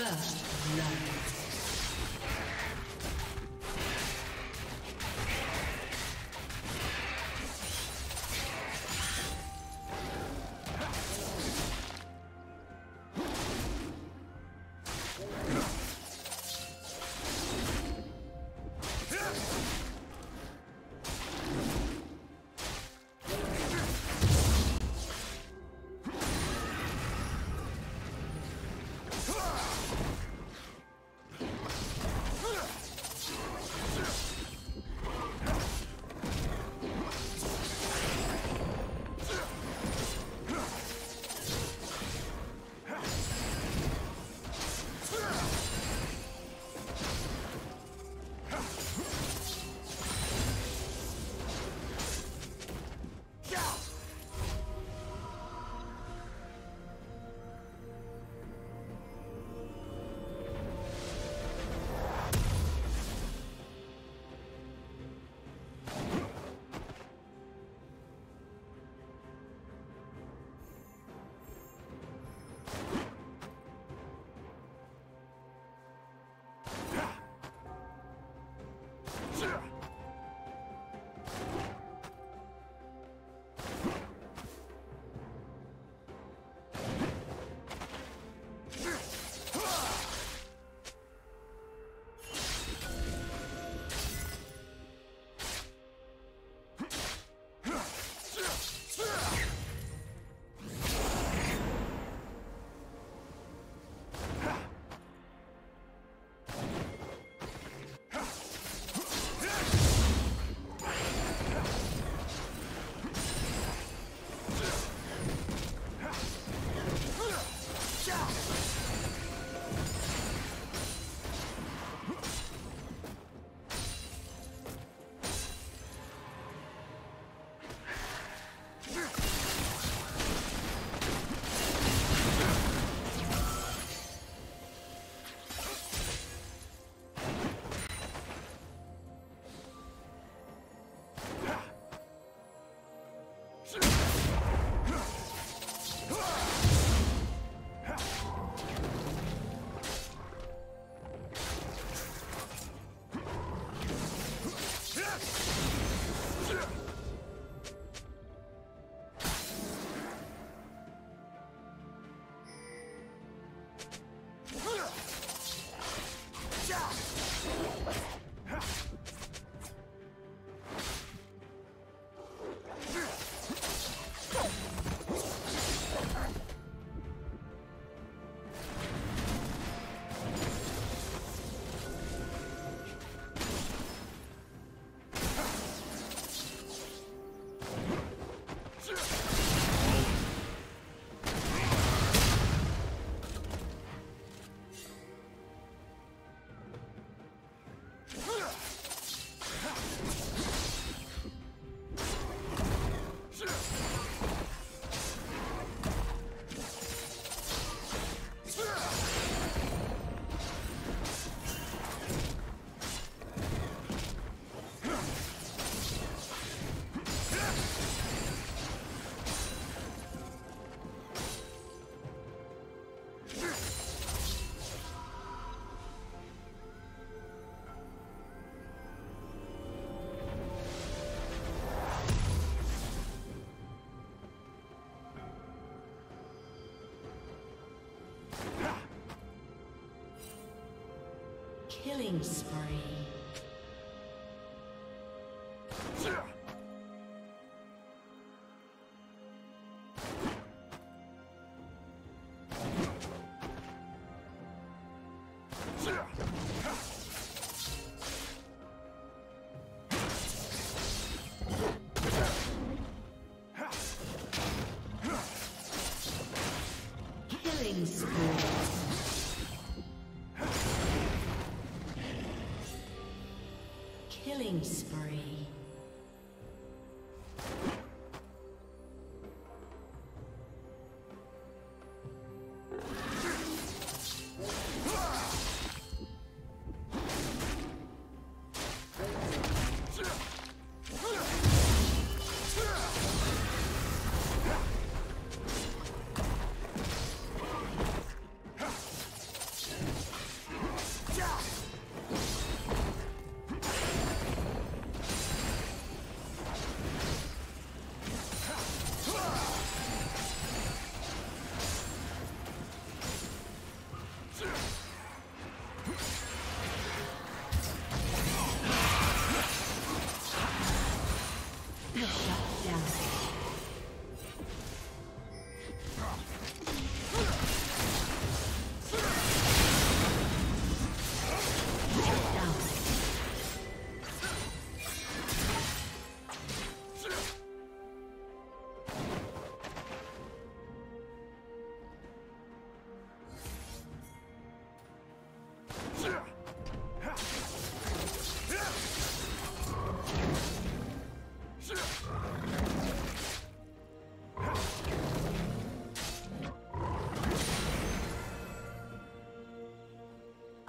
First blood. Killing spree.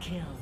Kill.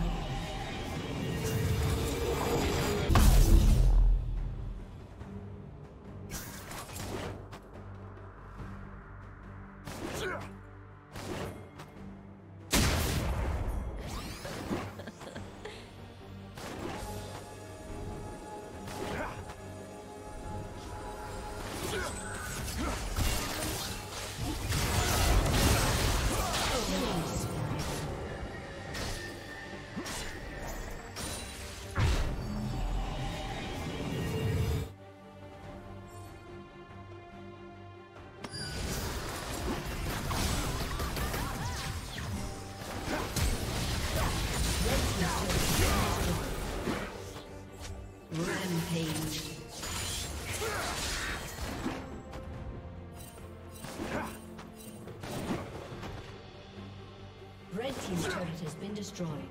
Killing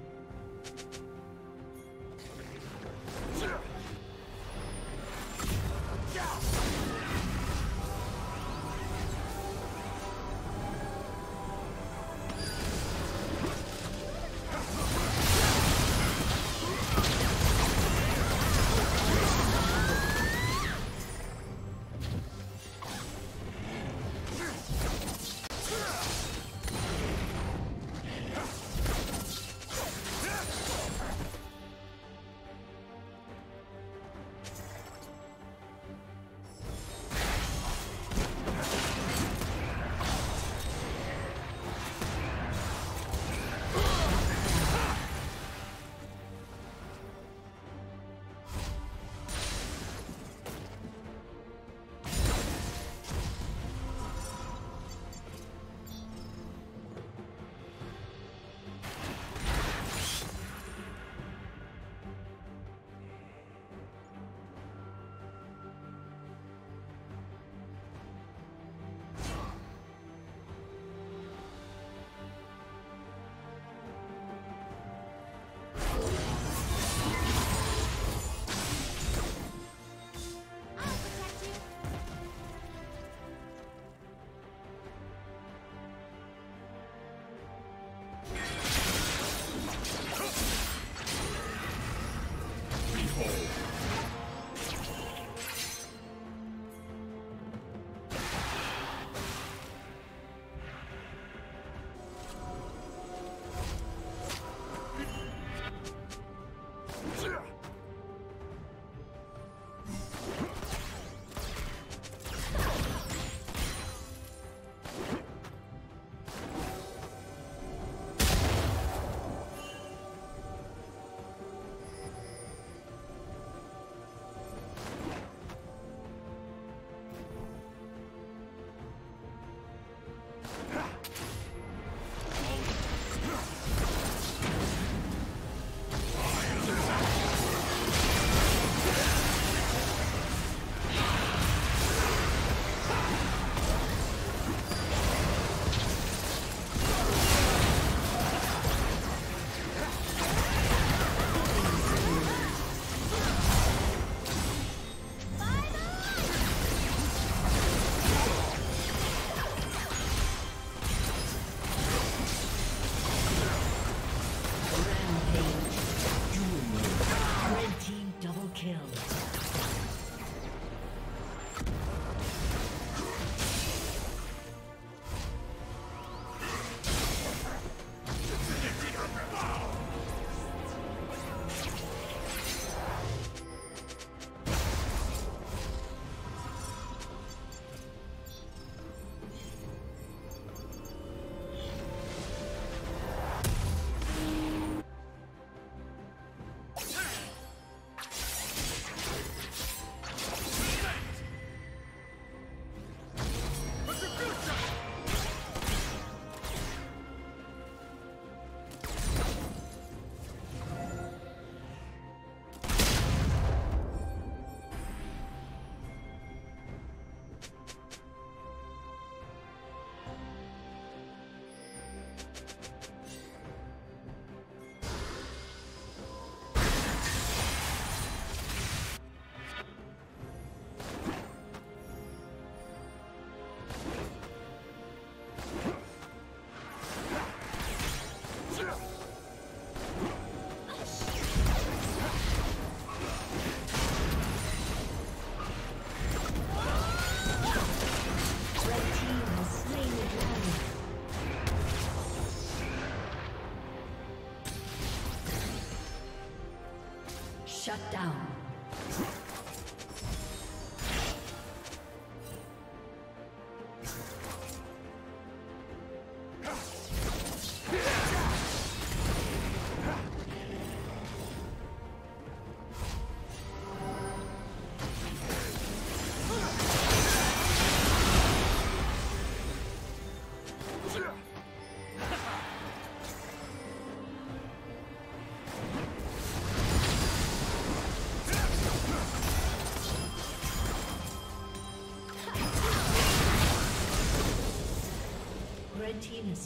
Shut down.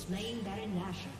Slain Baron Nashor.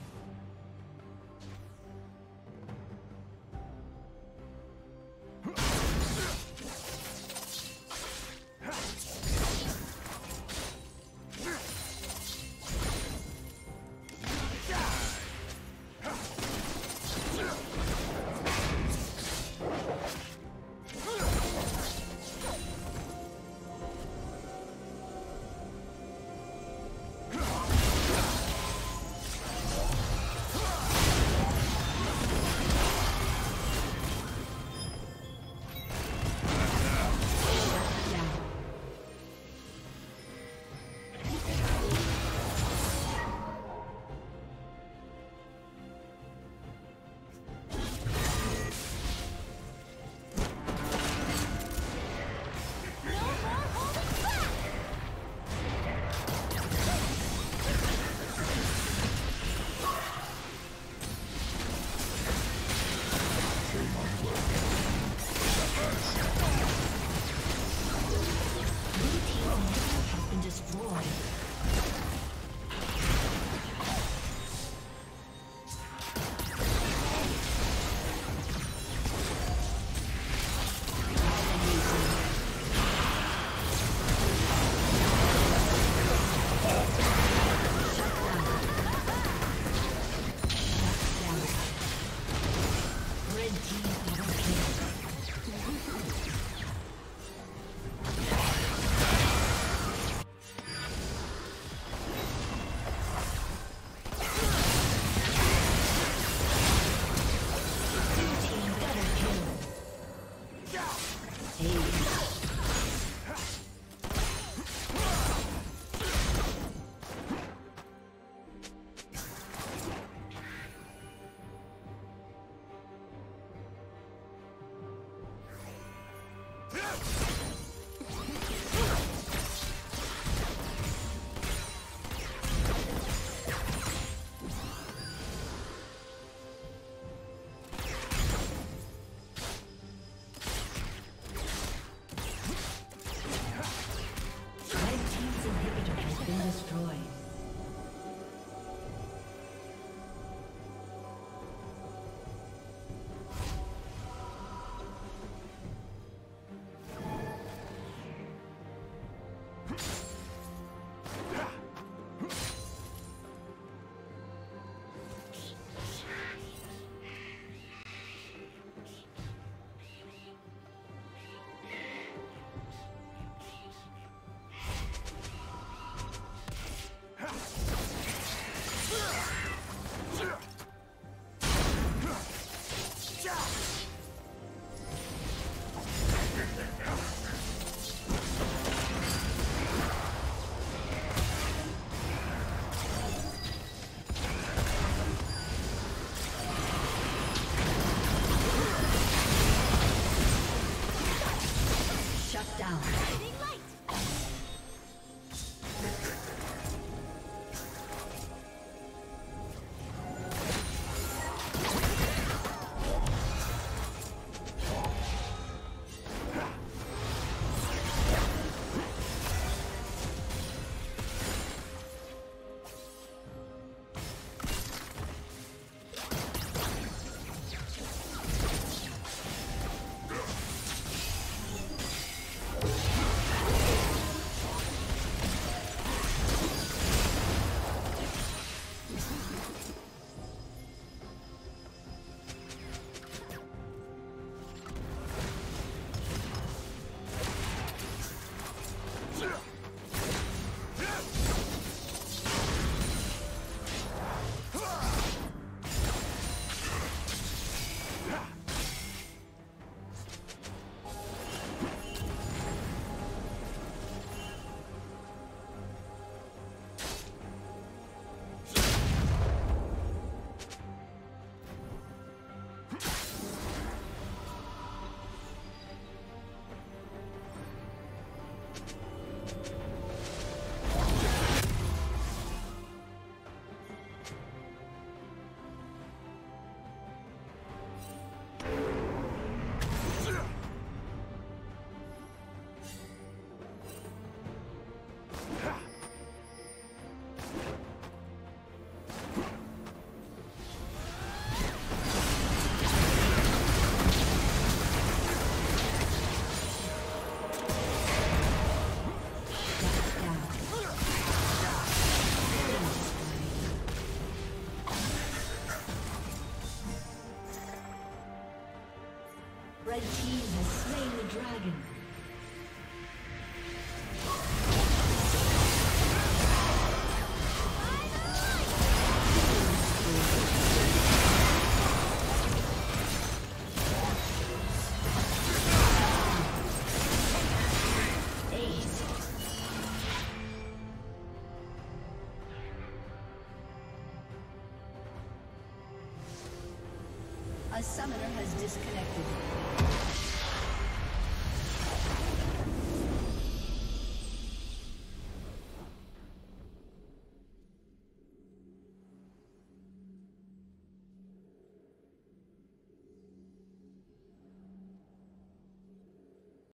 Dragon. A summoner has disconnected.